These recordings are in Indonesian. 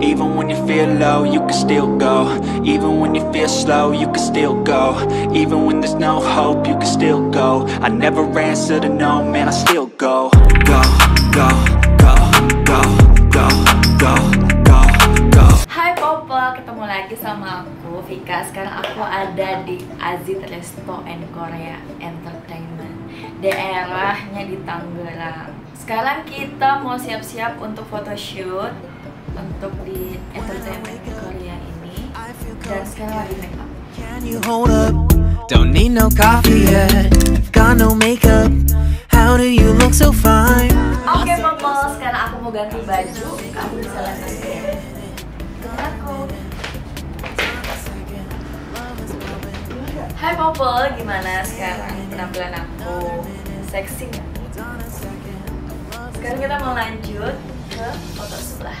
Even when you feel low, you can still go. Even when you feel slow, you can still go. Even when there's no hope, you can still go. I never answer to no, man, I still go. Go, go, go, go, go, go, go, go. Hai Popo, ketemu lagi sama aku Vika. Sekarang aku ada di Azit Resto and Korea Entertainment. Daerahnya di Tangerang. Sekarang kita mau siap-siap untuk photoshoot Untuk di Entertainment Korea ini Dan sekarang lagi make up Can you hold up? Don't need no coffee yet. Got no makeup. How do you look so fine? Oke Popo, sekarang aku mau ganti baju Kamu bisa lihat aku Hai Popo, gimana sekarang penampilan aku? Seksi nggak? Sekarang kita mau lanjut ke foto sebelah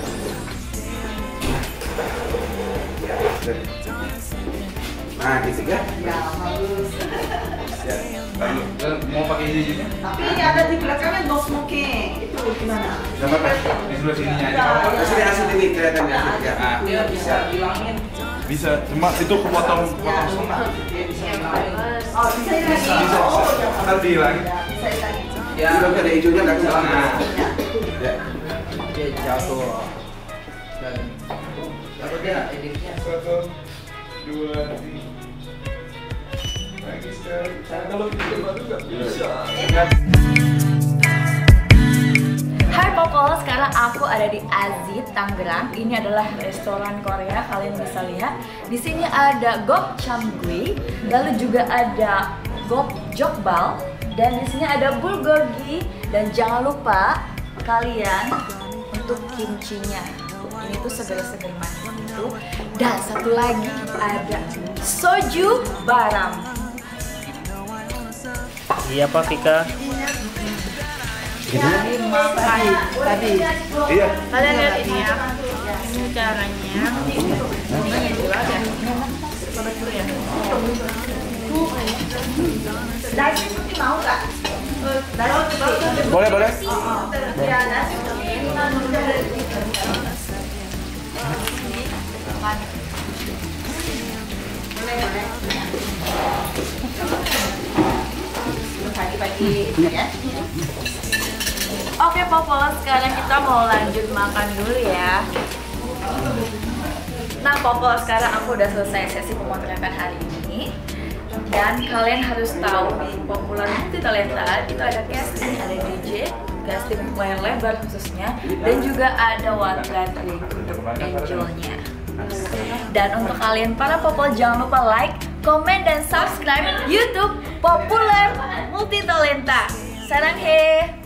Nah, gitu kan? Lalu, eh, mau pakai ini juga? Tapi ini ada di belakangnya no smoking. Itu gimana? Gak apa-apa, di sebelah sininya aja. Asli asli ini kelihatan ya. ya. Dia bisa bilangin. bisa, cuma itu kepotong potong setengah. Bilangin. Oh, bisa. Bisa, bisa. Oh, ya. Dihilangin. Ya. Ya. Ada hijaunya nggak salah. Nah. Ya. dia jatuh dan Hai Popo, sekarang aku ada di Azit Tangerang. Ini adalah restoran Korea, kalian bisa lihat. Di sini ada Gopcham Gui, lalu juga ada Gop Jokbal, dan di sini ada bulgogi dan jangan lupa kalian untuk kimchinya. Ini tuh segar-segar manis gitu. Dan satu lagi ada soju baram. iya pak Vika Tadi. Iya. Kalian lihat ini ya. Ini caranya. Ini juga ya. Coba dulu ya. Nasi putih mau nggak? Boleh, boleh. Ya, nasi putih. Pagi-pagi ya. Oke Popo, sekarang kita mau lanjut makan dulu ya. Nah Popo, sekarang aku udah selesai sesi pemotretan hari ini. Dan kalian harus tahu di Popular Multi Talenta itu ada casting, ada DJ, casting layar lebar khususnya, dan juga ada one untuk angelnya. Dan untuk kalian para Popol jangan lupa like, komen, dan subscribe YouTube Populer Multi Talenta. Sarang he!